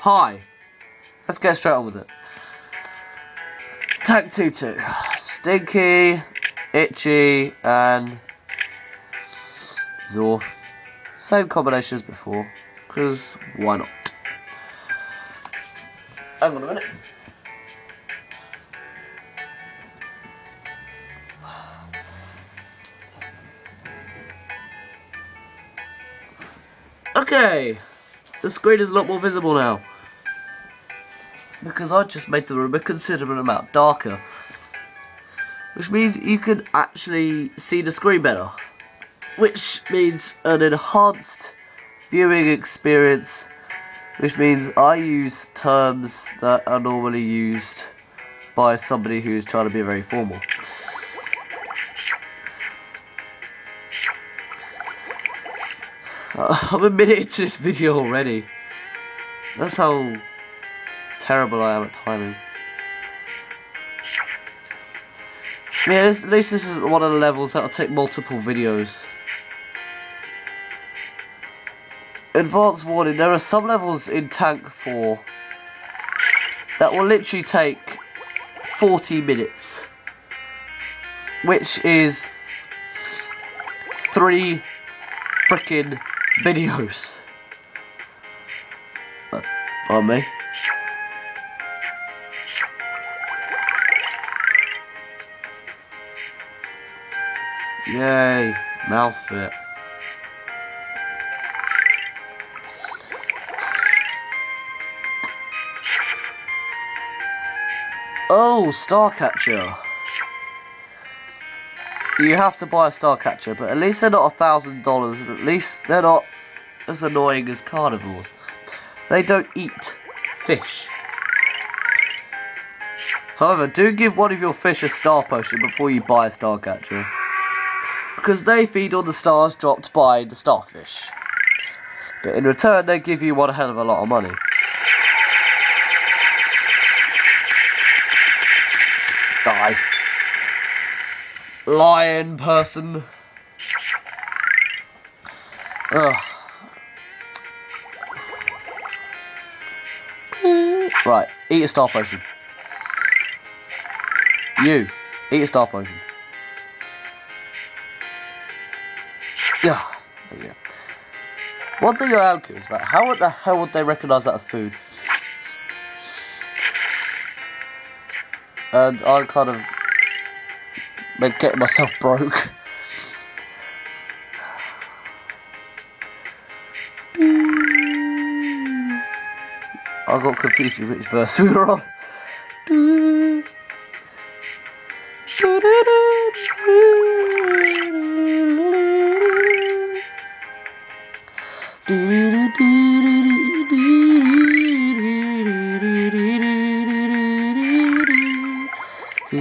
Hi. Let's get straight on with it. Tank 2-2. Stinky, Itchy, and Zorf. Same combination as before, because why not? Hang on a minute. Okay, the screen is a lot more visible now. Because I just made the room a considerable amount darker. Which means you can actually see the screen better. Which means an enhanced viewing experience. Which means I use terms that are normally used by somebody who's trying to be very formal. Uh, I'm a minute into this video already. That's how terrible I am at timing. Yeah, this, at least this is one of the levels that'll take multiple videos. Advanced warning, there are some levels in Tank 4 that will literally take 40 minutes. Which is three freaking videos. Uh, pardon me. Yay, mouse fit. Oh, Starcatcher. You have to buy a Starcatcher, but at least they're not a thousand dollars, at least they're not as annoying as carnivores. They don't eat fish. However, do give one of your fish a star potion before you buy a Starcatcher. Because they feed on the stars dropped by the starfish. But in return, they give you one hell of a lot of money. Die. Lion person. Ugh. Right, eat a star potion. You, eat a star potion. Yeah, go. One thing I'm curious about, how the hell would they recognise that as food? And I'm kind of like getting myself broke. I got confused with which verse we were on. Oh,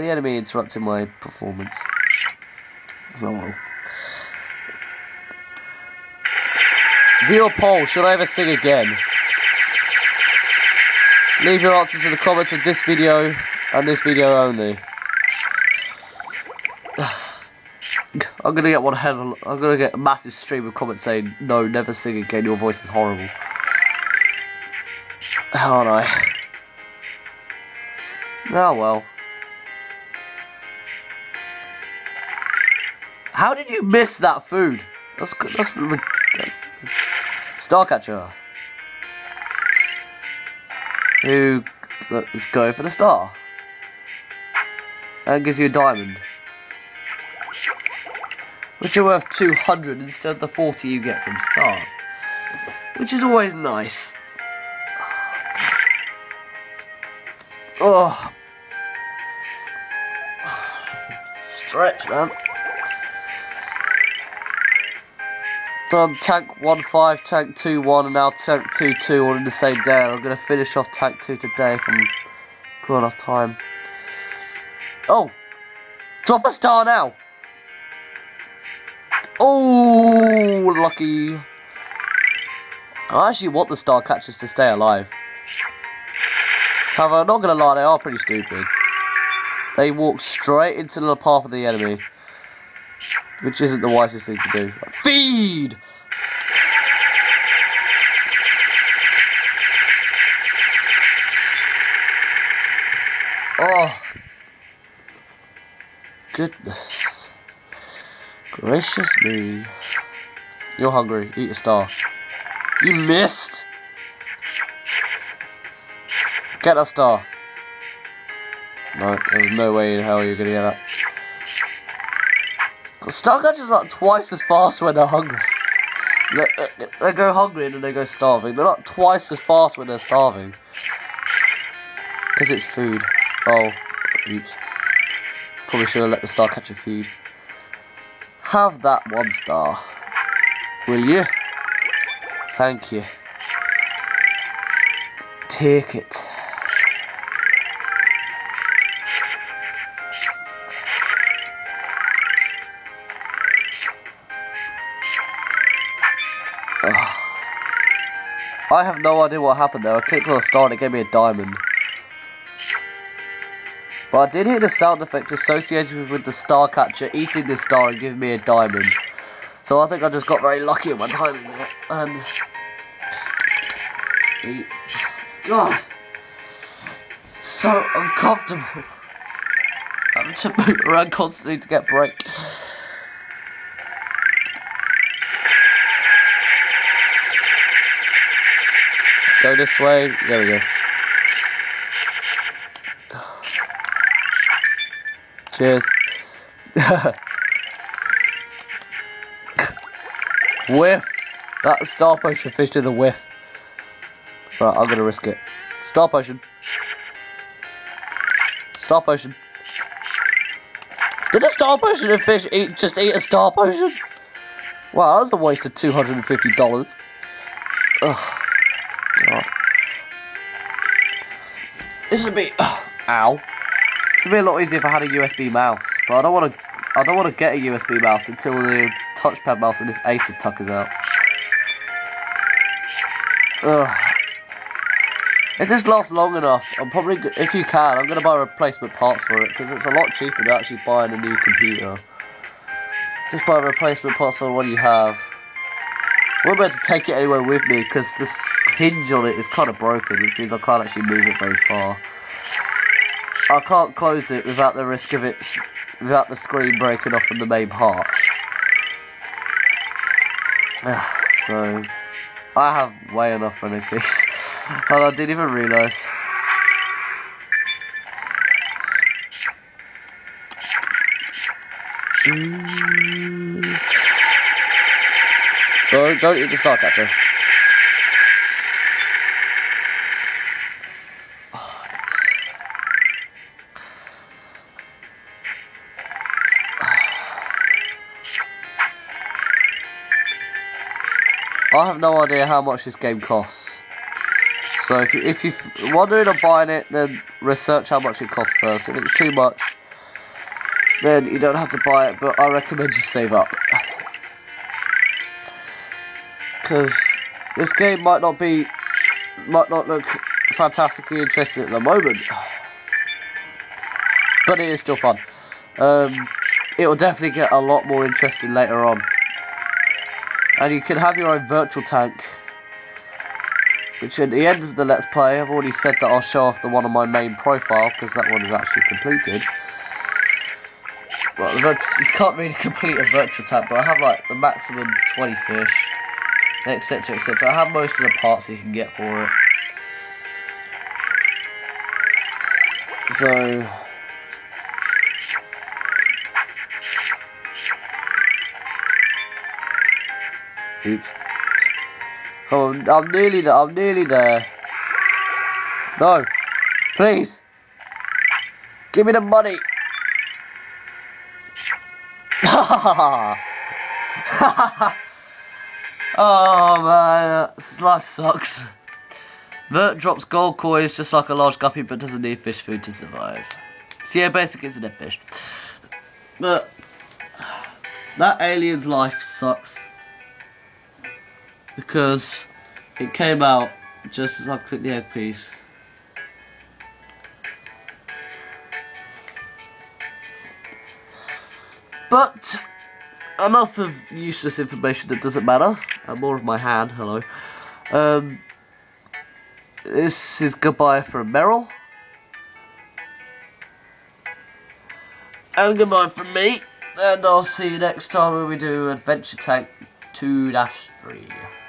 the enemy interrupted my performance. Oh. Viewer poll, should I ever sing again? Leave your answers in the comments of this video and this video only. I'm gonna get one hell I'm gonna get a massive stream of comments saying, no, never sing again, your voice is horrible. Aren't I? Oh well. How did you miss that food? That's that's, that's Starcatcher. Who is going for the star? And gives you a diamond. Which are worth 200 instead of the 40 you get from stars. Which is always nice. Oh. Stretch, man. Done tank 1 5, tank 2 1, and now tank 2 2 all in the same day. I'm going to finish off tank 2 today if I'm got enough time. Oh! Drop a star now! Oh, lucky. I actually want the star catchers to stay alive. However, I'm not gonna lie, they are pretty stupid. They walk straight into the path of the enemy. Which isn't the wisest thing to do. Feed! Oh. Goodness. Gracious me. You're hungry. Eat a star. You missed! Get that star. No, there's no way in hell you're gonna get that. Starcatchers are like twice as fast when they're hungry. They, go hungry and then they go starving. They're not twice as fast when they're starving. Because it's food. Oh, oops. Probably should have let the star catcher feed. Have that one star. Will you? Thank you. Take it. I have no idea what happened there. I clicked on the star and it gave me a diamond. But I did hear the sound effect associated with the star catcher eating the star and giving me a diamond. So I think I just got very lucky at my timing there. And... God. So uncomfortable. Having to move around constantly to get break. This way. There we go. Cheers. whiff. That star potion fish did a whiff. Right, I'm gonna risk it. Star potion. Star potion. Did a star potion fish eat just eat a star potion? Wow, that was a waste of two hundred This would be ow. This would be a lot easier if I had a USB mouse, but I don't want to. I don't want to get a USB mouse until the touchpad mouse and this Acer tuckers out. Ugh. If this lasts long enough, I'm probably, if you can, I'm going to buy replacement parts for it because it's a lot cheaper than actually buying a new computer. Just buy replacement parts for one you have. Be able to take it anywhere with me because this hinge on it is kind of broken, which means I can't actually move it very far. I can't close it without the risk of it, without the screen breaking off from the main part. Ah, so, I have way enough any piece. and I didn't even realise. Mm. Don't, don't eat the star I have no idea how much this game costs. So if, you, if you're wondering on buying it, then research how much it costs first. If it's too much, then you don't have to buy it, but I recommend you save up. Because this game might not be, might not look fantastically interesting at the moment. But it is still fun. Um, it will definitely get a lot more interesting later on. And you can have your own virtual tank. Which at the end of the Let's Play, I've already said that I'll show off the one on my main profile, because that one is actually completed. Well, you can't really complete a virtual tank, but I have like the maximum 20 fish, etc, etc. I have most of the parts you can get for it. So, Oops. On, I'm nearly there, I'm nearly there. No. Please. Give me the money. oh man, life sucks. Vert drops gold coins just like a large guppy but doesn't need fish food to survive. So yeah, basically it's a dead fish. But that alien's life sucks because it came out just as I clicked the egg piece. But enough of useless information that doesn't matter. And more of my hand. Hello. Um, this is goodbye from Meryl. And goodbye from me. And I'll see you next time when we do Adventure Tank 2-3.